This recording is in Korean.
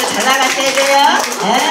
다들 잘 나가셔야 돼요. 네.